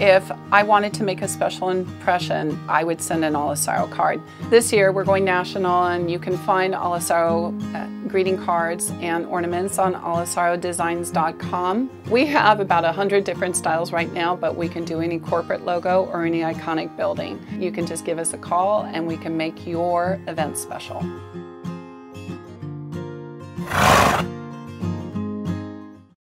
If I wanted to make a special impression, I would send an Alessaro card. This year we're going national and you can find Alessaro uh, greeting cards and ornaments on alessarodesigns.com. We have about 100 different styles right now, but we can do any corporate logo or any iconic building. You can just give us a call and we can make your event special.